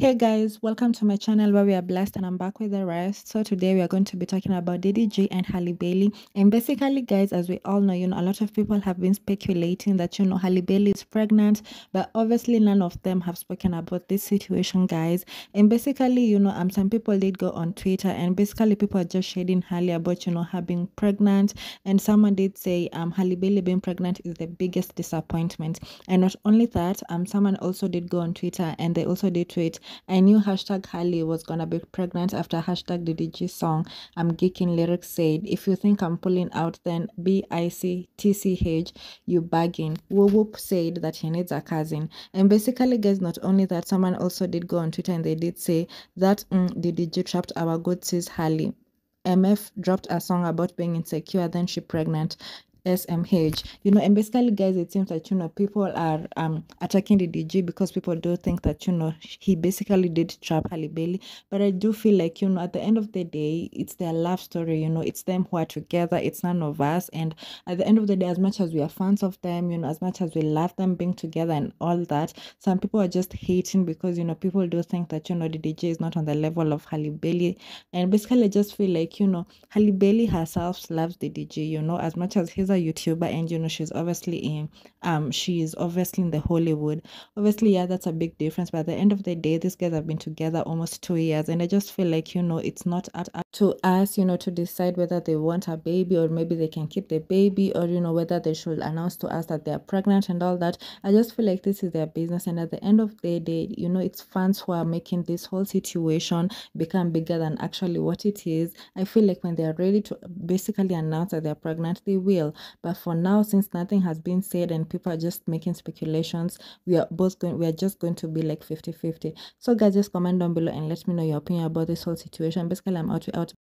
Hey guys, welcome to my channel where we are blessed and I'm back with the rest. So today we are going to be talking about DDG and Halle Bailey. And basically guys, as we all know, you know, a lot of people have been speculating that, you know, Halle Bailey is pregnant, but obviously none of them have spoken about this situation guys. And basically, you know, um, some people did go on Twitter and basically people are just shading Halle about, you know, her being pregnant. And someone did say um, Halle Bailey being pregnant is the biggest disappointment. And not only that, um, someone also did go on Twitter and they also did tweet I knew hashtag Halle was gonna be pregnant after hashtag DDG song I'm geeking lyrics said, if you think I'm pulling out, then B-I-C-T-C-H, you bagging. Whoop said that he needs a cousin. And basically, guys, not only that, someone also did go on Twitter and they did say that mm, DDG trapped our good sis Halle. MF dropped a song about being insecure, then she pregnant. SMH. You know, and basically, guys, it seems that you know people are um attacking DDG because people do think that you know he basically did trap Halle Bailey. But I do feel like you know at the end of the day, it's their love story. You know, it's them who are together. It's none of us. And at the end of the day, as much as we are fans of them, you know, as much as we love them being together and all that, some people are just hating because you know people do think that you know DDG is not on the level of Halle Bailey. And basically, I just feel like you know Halle Bailey herself loves DDG. You know, as much as he's a YouTuber and you know she's obviously in um she's obviously in the Hollywood. Obviously, yeah, that's a big difference. But at the end of the day, these guys have been together almost two years, and I just feel like you know it's not up to us, you know, to decide whether they want a baby or maybe they can keep the baby or you know whether they should announce to us that they are pregnant and all that. I just feel like this is their business, and at the end of the day, you know, it's fans who are making this whole situation become bigger than actually what it is. I feel like when they are ready to basically announce that they're pregnant, they will. But for now, since nothing has been said and people are just making speculations, we are both going, we are just going to be like 50 50. So, guys, just comment down below and let me know your opinion about this whole situation. Basically, I'm out, out